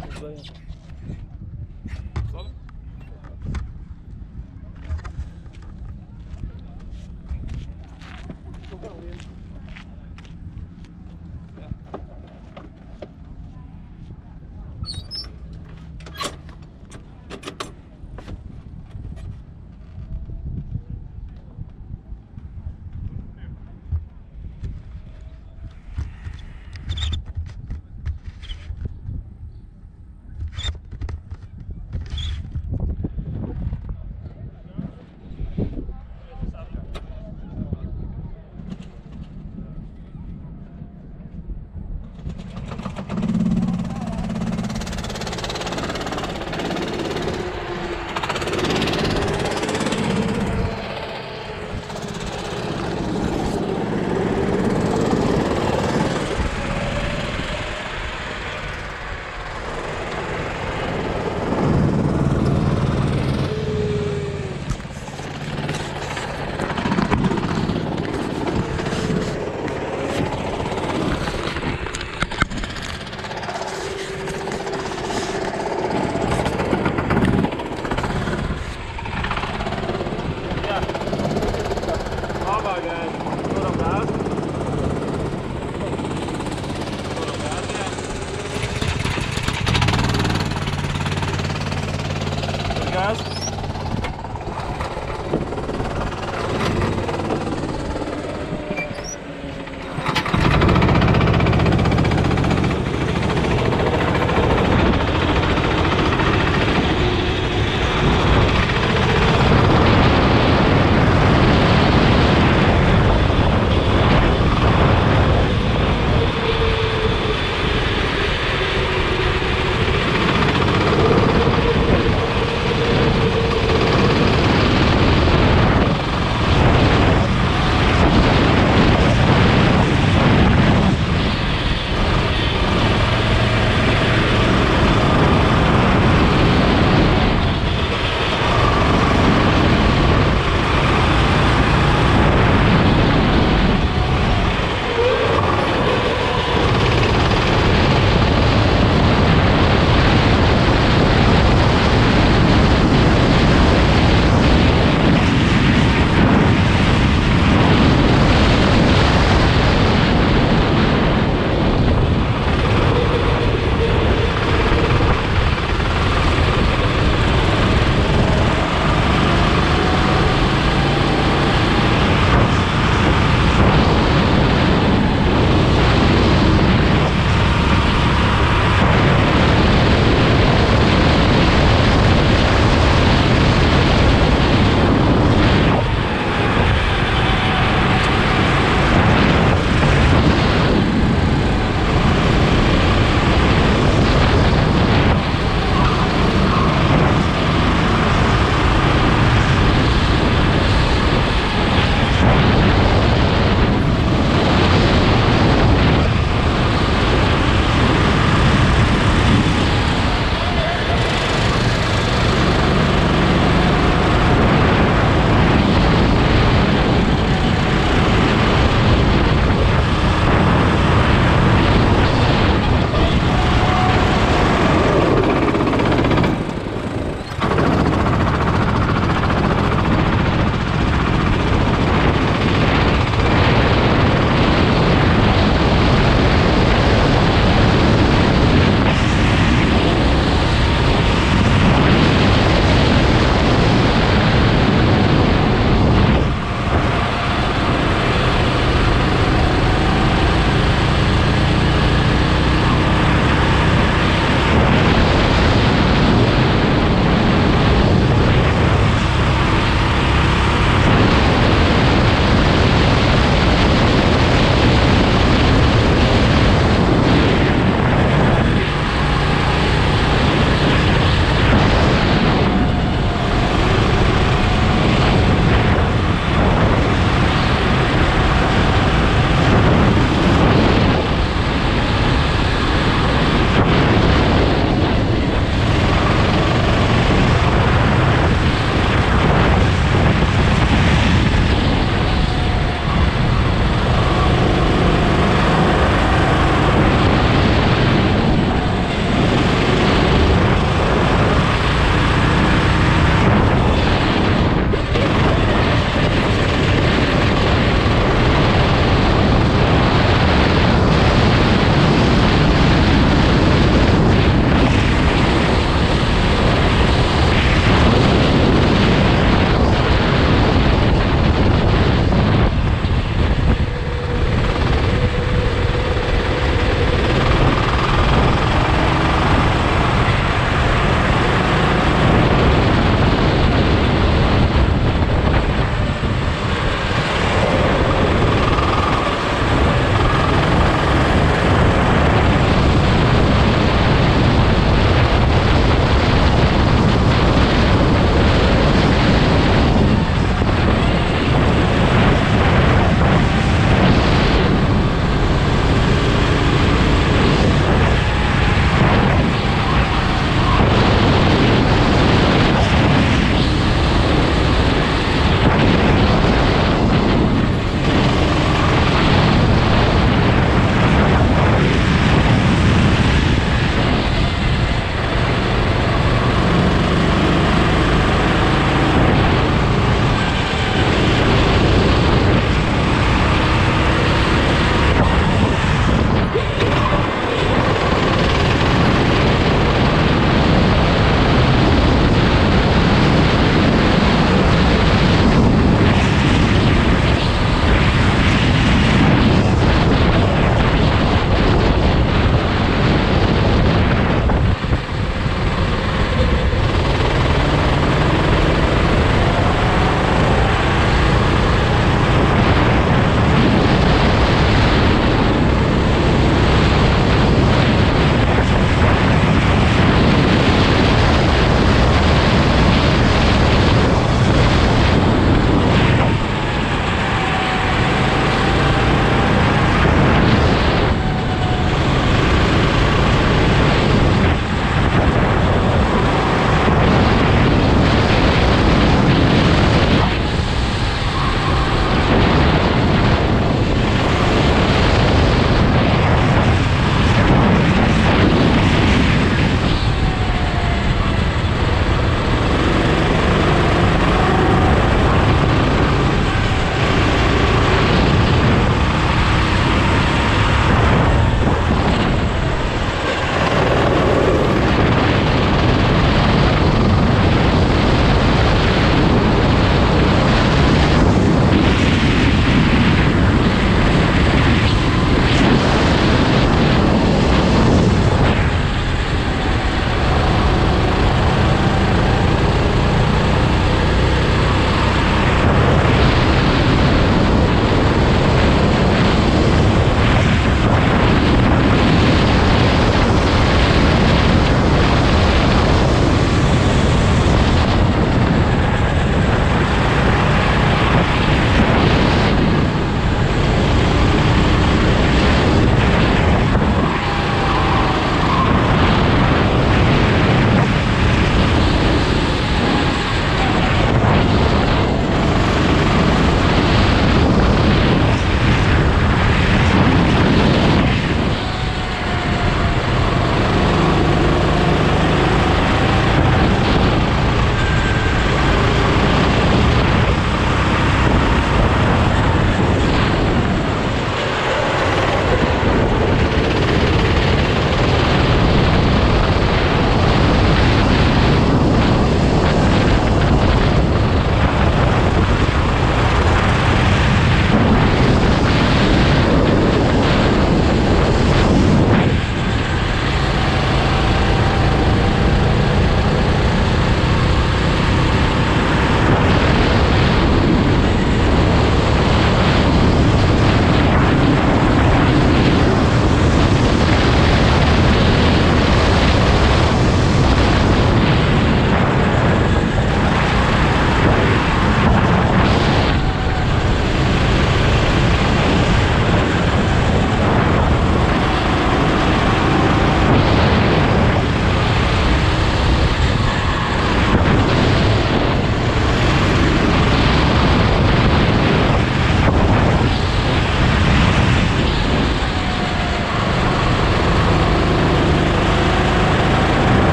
guys.